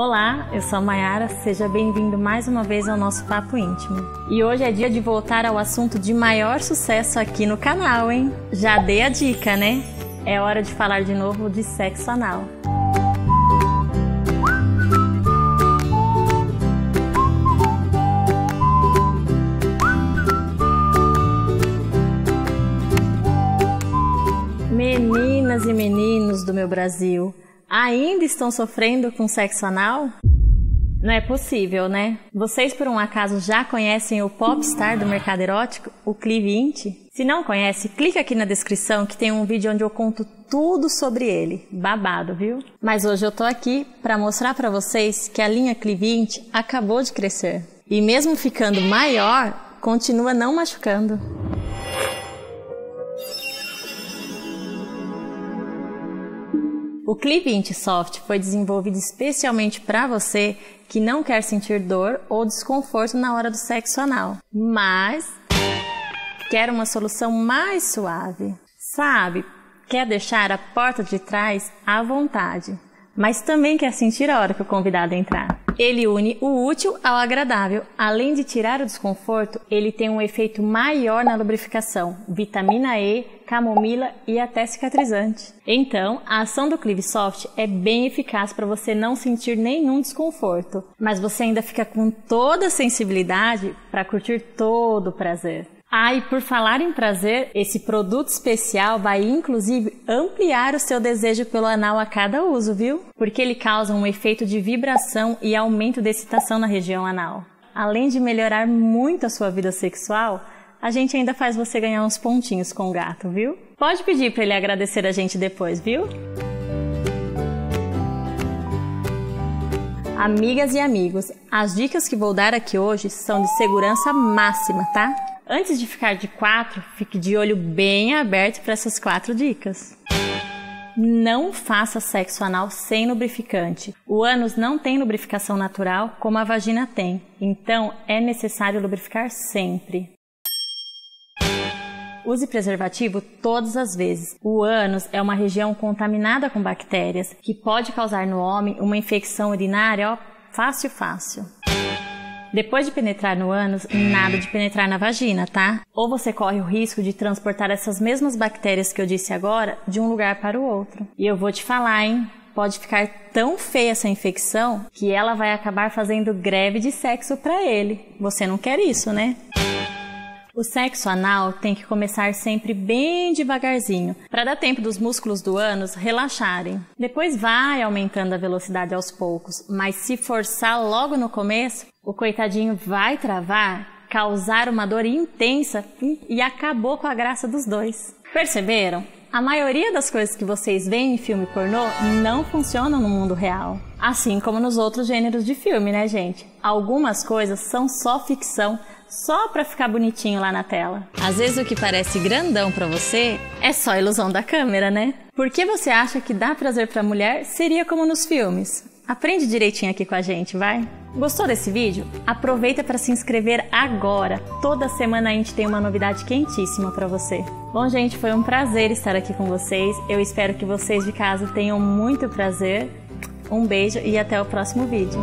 Olá, eu sou a Mayara, seja bem-vindo mais uma vez ao nosso Papo Íntimo. E hoje é dia de voltar ao assunto de maior sucesso aqui no canal, hein? Já dei a dica, né? É hora de falar de novo de sexo anal. Meninas e meninos do meu Brasil, ainda estão sofrendo com sexo anal? Não é possível, né? Vocês por um acaso já conhecem o popstar do mercado erótico, o Clive Se não conhece, clica aqui na descrição que tem um vídeo onde eu conto tudo sobre ele. Babado, viu? Mas hoje eu tô aqui para mostrar para vocês que a linha Clive acabou de crescer. E mesmo ficando maior, continua não machucando. O Clip Intisoft foi desenvolvido especialmente para você que não quer sentir dor ou desconforto na hora do sexo anal, mas quer uma solução mais suave. Sabe, quer deixar a porta de trás à vontade, mas também quer sentir a hora que o convidado entrar. Ele une o útil ao agradável. Além de tirar o desconforto, ele tem um efeito maior na lubrificação, vitamina E, camomila e até cicatrizante. Então, a ação do Clive Soft é bem eficaz para você não sentir nenhum desconforto, mas você ainda fica com toda a sensibilidade para curtir todo o prazer. Ah, e por falar em prazer, esse produto especial vai inclusive ampliar o seu desejo pelo anal a cada uso, viu? Porque ele causa um efeito de vibração e aumento de excitação na região anal. Além de melhorar muito a sua vida sexual, a gente ainda faz você ganhar uns pontinhos com o gato, viu? Pode pedir para ele agradecer a gente depois, viu? Amigas e amigos, as dicas que vou dar aqui hoje são de segurança máxima, tá? Antes de ficar de quatro, fique de olho bem aberto para essas quatro dicas. Não faça sexo anal sem lubrificante. O ânus não tem lubrificação natural como a vagina tem, então é necessário lubrificar sempre. Use preservativo todas as vezes. O ânus é uma região contaminada com bactérias que pode causar no homem uma infecção urinária ó, fácil fácil. Depois de penetrar no ânus, nada de penetrar na vagina, tá? Ou você corre o risco de transportar essas mesmas bactérias que eu disse agora de um lugar para o outro. E eu vou te falar, hein? Pode ficar tão feia essa infecção que ela vai acabar fazendo greve de sexo para ele. Você não quer isso, né? O sexo anal tem que começar sempre bem devagarzinho, para dar tempo dos músculos do ânus relaxarem. Depois vai aumentando a velocidade aos poucos, mas se forçar logo no começo, o coitadinho vai travar, causar uma dor intensa e acabou com a graça dos dois. Perceberam? A maioria das coisas que vocês veem em filme pornô não funcionam no mundo real. Assim como nos outros gêneros de filme, né, gente? Algumas coisas são só ficção só para ficar bonitinho lá na tela. Às vezes o que parece grandão para você é só ilusão da câmera, né? Por que você acha que dar prazer para mulher seria como nos filmes? Aprende direitinho aqui com a gente, vai? Gostou desse vídeo? Aproveita para se inscrever agora. Toda semana a gente tem uma novidade quentíssima para você. Bom, gente, foi um prazer estar aqui com vocês. Eu espero que vocês de casa tenham muito prazer. Um beijo e até o próximo vídeo.